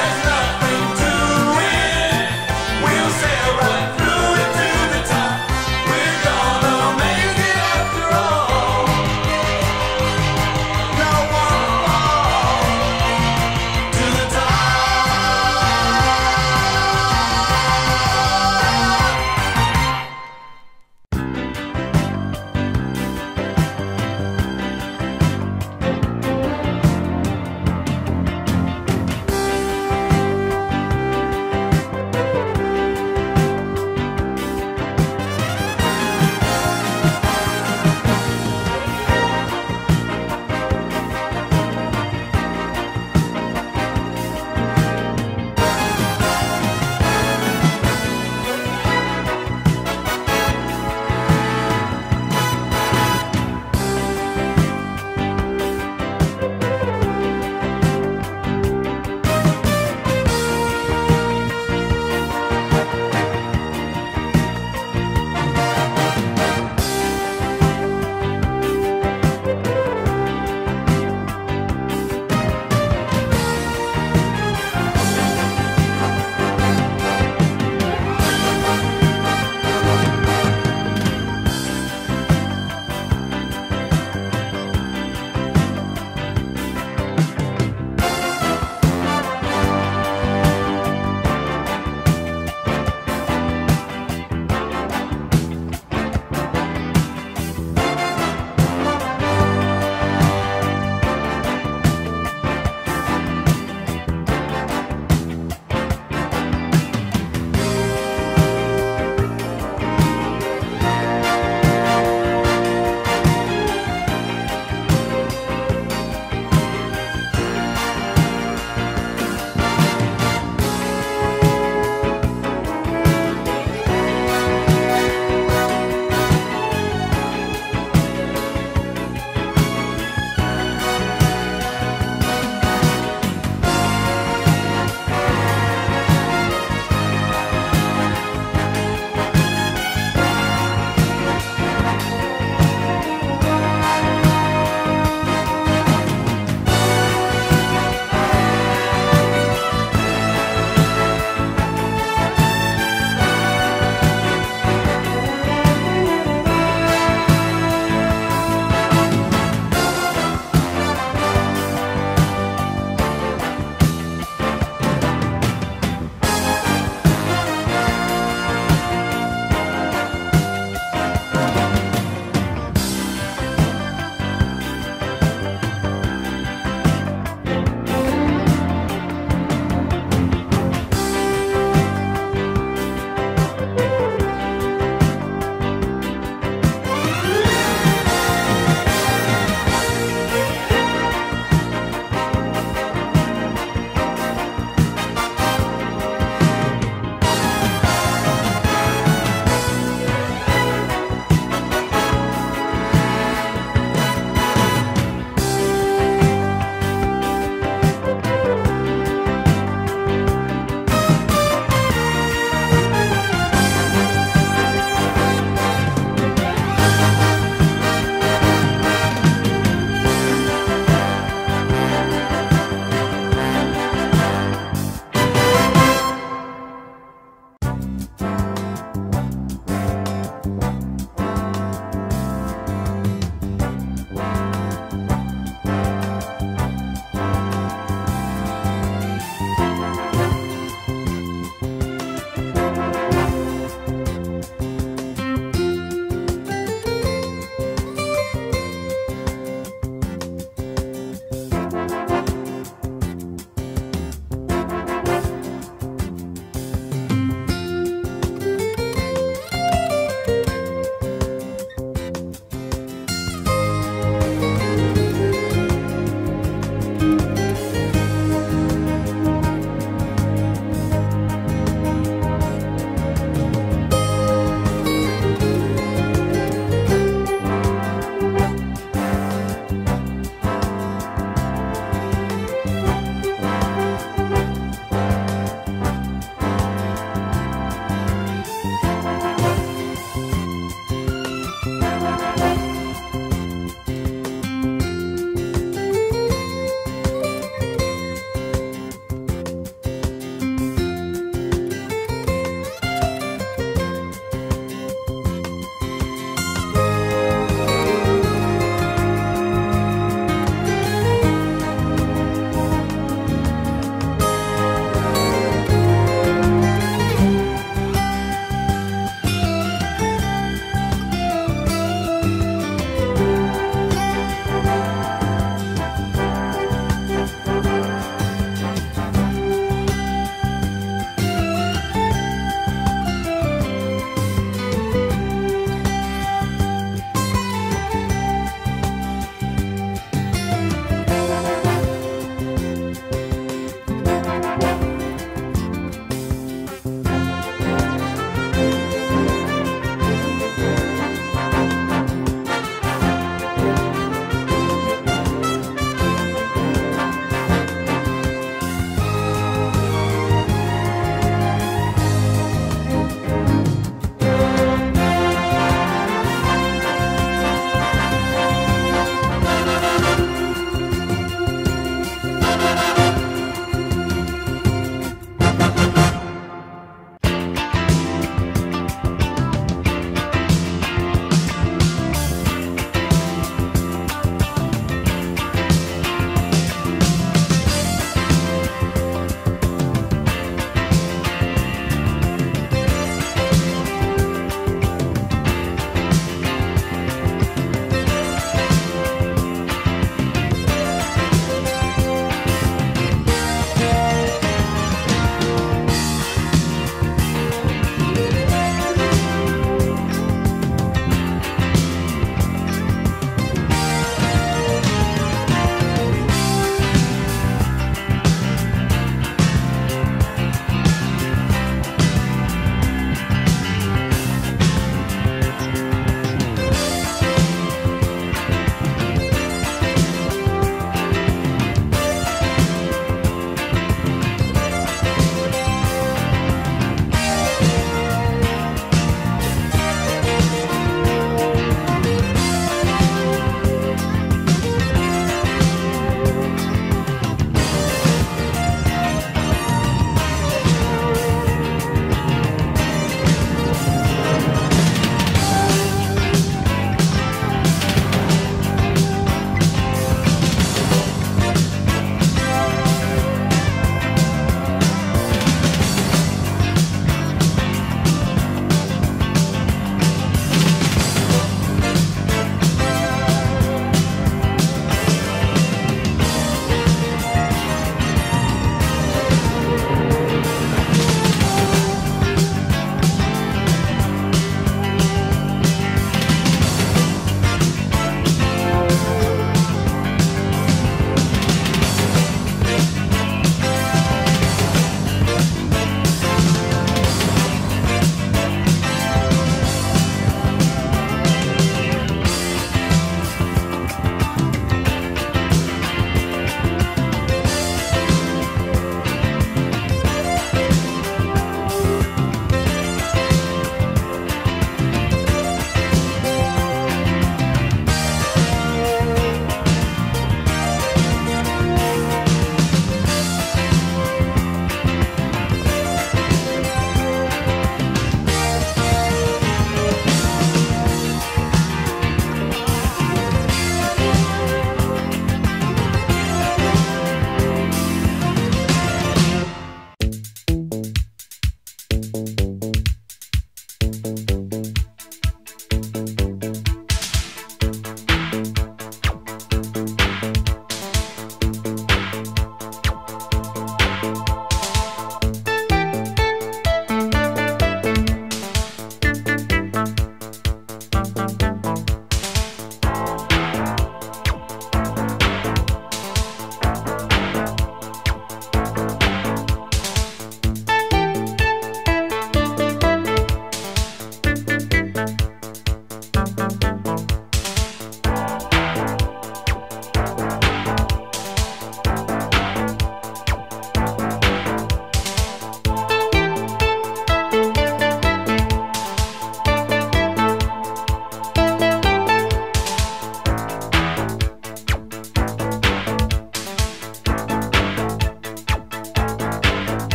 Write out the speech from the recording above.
There's no